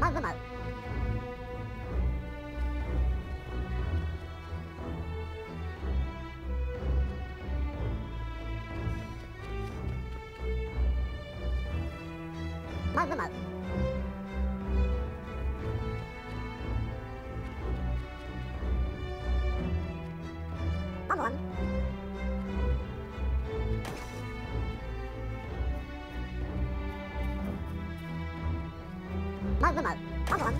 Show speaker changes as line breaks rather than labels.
まずまうまずまうまずまう まずまうまずまう